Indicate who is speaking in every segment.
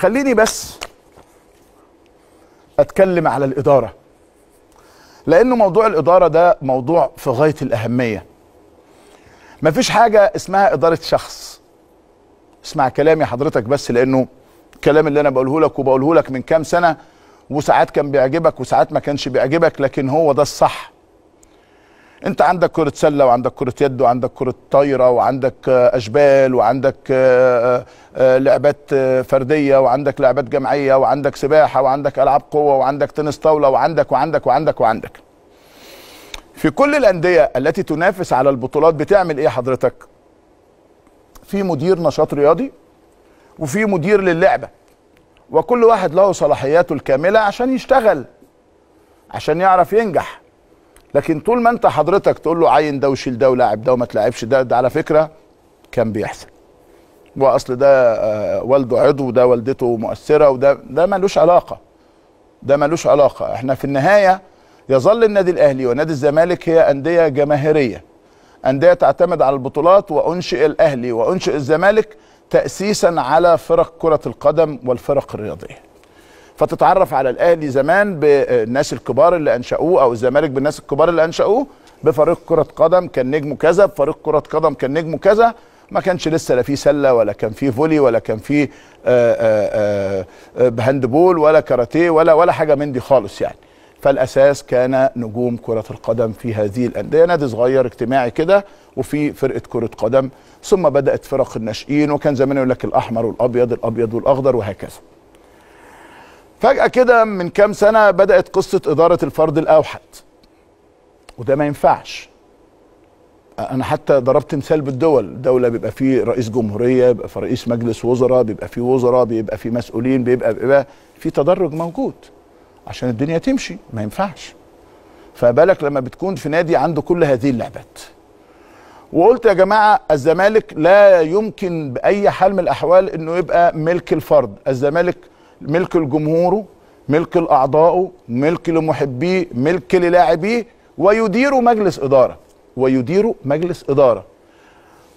Speaker 1: خليني بس أتكلم على الإدارة. لأنه موضوع الإدارة ده موضوع في غاية الأهمية. مفيش حاجة اسمها إدارة شخص. اسمع كلامي حضرتك بس لأنه الكلام اللي أنا بقوله لك وبقوله لك من كام سنة وساعات كان بيعجبك وساعات ما كانش بيعجبك لكن هو ده الصح. انت عندك كرة سلة وعندك كرة يد وعندك كرة طايرة وعندك آه، أشبال وعندك آه، آه، لعبات فردية وعندك لعبات جماعية وعندك سباحة وعندك ألعاب قوة وعندك تنس طاولة وعندك وعندك وعندك وعندك. في كل الأندية التي تنافس على البطولات بتعمل إيه حضرتك؟ في مدير نشاط رياضي وفي مدير للعبة. وكل واحد له صلاحياته الكاملة عشان يشتغل عشان يعرف ينجح. لكن طول ما انت حضرتك تقول له عين ده وشيل ده ولاعب ده وما تلاعبش ده ده على فكرة كان بيحصل. واصل ده آه، والده عضو وده والدته مؤثرة وده ده ملوش علاقة. ده ملوش علاقة. إحنا في النهاية يظل النادي الأهلي ونادي الزمالك هي أندية جماهيرية. أندية تعتمد على البطولات وأنشئ الأهلي وأنشئ الزمالك تاسيسا على فرق كرة القدم والفرق الرياضية. فتتعرف على الاهلي زمان بالناس الكبار اللي أنشأوه أو الزمالك بالناس الكبار اللي أنشأوه بفريق كرة قدم كان نجمه كذا بفريق كرة قدم كان نجمه كذا. ما كانش لسه لا في سلة ولا كان في فولي ولا كان في آه، آه، آه، هاندبول ولا كاراتيه ولا ولا حاجة من دي خالص يعني. فالأساس كان نجوم كرة القدم في هذه الأندية. نادي صغير اجتماعي كده وفي فرقة كرة قدم. ثم بدأت فرق الناشئين وكان زمان يقول لك الأحمر والأبيض الأبيض والأخضر وهكذا. فجأة كده من كام سنة بدأت قصة إدارة الفرد الأوحد. وده ما ينفعش. أنا حتى ضربت مثال بالدول. دولة بيبقى فيه رئيس جمهورية بيبقى في رئيس مجلس وزراء بيبقى فيه وزراء بيبقى فيه مسؤولين بيبقى, بيبقى في تدرج موجود عشان الدنيا تمشي. ما ينفعش. فبالك لما بتكون في نادي عنده كل هذه اللعبات. وقلت يا جماعة الزمالك لا يمكن بأي حال من الأحوال أنه يبقى ملك الفرد. الزمالك ملك لجمهوره ملك لأعضائه ملك لمحبيه ملك للاعبيه ويدير مجلس إدارة ويدير مجلس إدارة.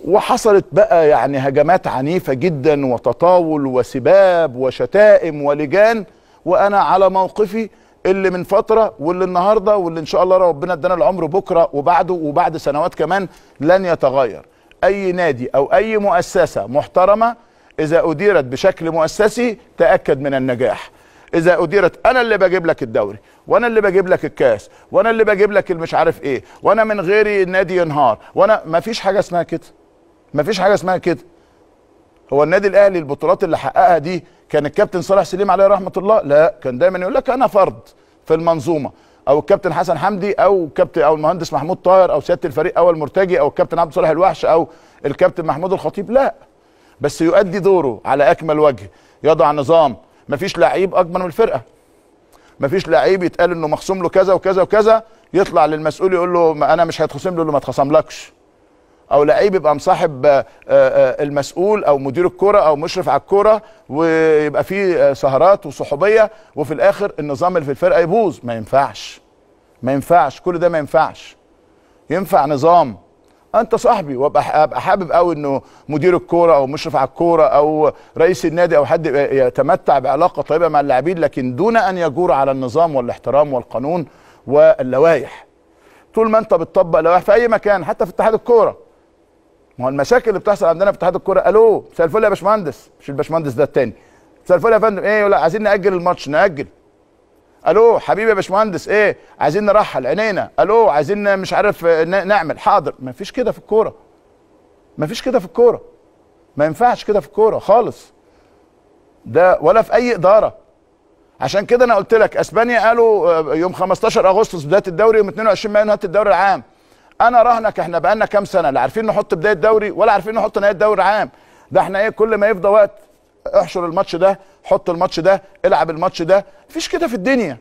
Speaker 1: وحصلت بقى يعني هجمات عنيفة جدا وتطاول وسباب وشتائم ولجان. وأنا على موقفي اللي من فترة واللي النهاردة واللي إن شاء الله ربنا ادانا العمر بكرة وبعده وبعد سنوات كمان لن يتغير. أي نادي أو أي مؤسسة محترمة إذا أديرت بشكل مؤسسي تأكد من النجاح. إذا أديرت أنا اللي بجيب لك الدوري وأنا اللي بجيب لك الكاس وأنا اللي بجيب لك المش عارف إيه وأنا من غيري النادي ينهار وأنا مفيش حاجة اسمها كده. مفيش حاجة اسمها كده. هو النادي الأهلي البطولات اللي حققها دي كان الكابتن صالح سليم عليه رحمة الله؟ لا كان دايما يقول لك أنا فرد في المنظومة. أو الكابتن حسن حمدي أو الكابتن أو المهندس محمود طاهر أو سيادة الفريق اول مرتجي أو الكابتن عبد الصالح الوحش أو الكابتن محمود الخطيب. لا. بس يؤدي دوره على أكمل وجه. يضع نظام. مفيش لعيب أكبر من الفرقة. مفيش لعيب يتقال إنه مخصوم له كذا وكذا وكذا يطلع للمسؤول يقول له ما أنا مش هيتخصم له ما اتخصملكش. أو لعيب يبقى مصاحب آه، آه، المسؤول أو مدير الكرة أو مشرف على الكرة ويبقى فيه آه، سهرات وصحوبية وفي الآخر النظام اللي في الفرقة يبوظ. ما ينفعش. ما ينفعش. كل ده ما ينفعش. ينفع نظام. أنت صاحبي وأبقى أبقى حابب قوي إنه مدير الكورة أو مشرف على الكورة أو رئيس النادي أو حد يتمتع بعلاقة طيبة مع اللاعبين لكن دون أن يجور على النظام والاحترام والقانون واللوائح. طول ما أنت بتطبق لوائح في أي مكان حتى في اتحاد الكورة. ما هو المشاكل اللي بتحصل عندنا في اتحاد الكورة ألو مساء الفل يا باشمهندس. مش الباشمهندس ده التاني. مساء الفل يا فندم إيه لا عايزين نأجل الماتش نأجل. ألو حبيبي يا باشمهندس إيه؟ عايزين نرحل عينينا. ألو عايزين مش عارف نعمل حاضر. ما فيش كده في الكورة. ما فيش كده في الكورة. ما ينفعش كده في الكورة خالص. ده ولا في أي إدارة. عشان كده أنا قلت لك أسبانيا قالوا آه، يوم 15 أغسطس بداية الدوري يوم 22 مايو نهاية الدوري العام. أنا رهنك إحنا بقالنا كام سنة؟ لا عارفين نحط بداية دوري ولا عارفين نحط نهاية دوري عام ده إحنا إيه كل ما يفضى وقت احشر الماتش ده. حط الماتش ده العب الماتش ده. مفيش كده في الدنيا.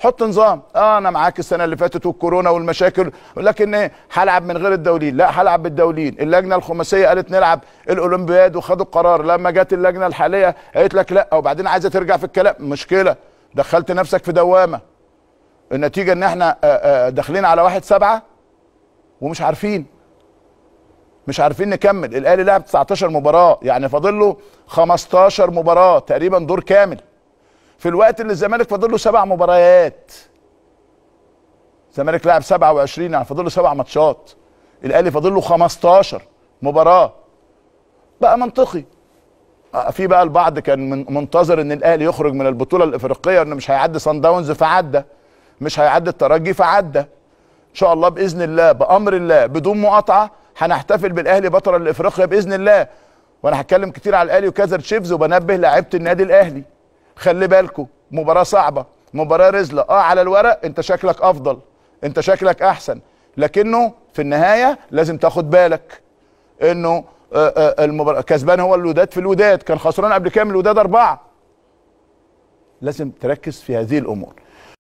Speaker 1: حط نظام. آه أنا معاك السنة اللي فاتت والكورونا والمشاكل لكن إيه هلعب من غير الدولين لا هلعب بالدولين اللجنة الخماسية قالت نلعب الأولمبياد وخدوا القرار. لما جت اللجنة الحالية قالت لك لا وبعدين عايزة ترجع في الكلام. مشكلة. دخلت نفسك في دوامة. النتيجة إن إحنا آه، آه، داخلين على واحد سبعة ومش عارفين. مش عارفين نكمل. الاهلي لعب 19 مباراة يعني فاضل له 15 مباراة تقريبا دور كامل. في الوقت اللي الزمالك فاضل له سبع مباريات. الزمالك لعب 27 يعني فاضل له سبع ماتشات. الاهلي فاضل له 15 مباراة. بقى منطقي. في بقى البعض كان من منتظر إن الاهلي يخرج من البطولة الإفريقية إنه مش هيعدي صن داونز فعدى. مش هيعدي الترجي فعدى. إن شاء الله بإذن الله بأمر الله بدون مقاطعة هنحتفل بالأهلي بطل الافريقيا بإذن الله. وأنا هتكلم كتير على الأهلي وكذا تشيفز وبنبه لعيبة النادي الأهلي. خلي بالكم مباراة صعبة مباراة رزلة. آه على الورق أنت شكلك أفضل أنت شكلك أحسن لكنه في النهاية لازم تاخد بالك إنه آه، آه، المباراة كسبان هو الوداد في الوداد. كان خسران قبل كام؟ الوداد أربعة. لازم تركز في هذه الأمور.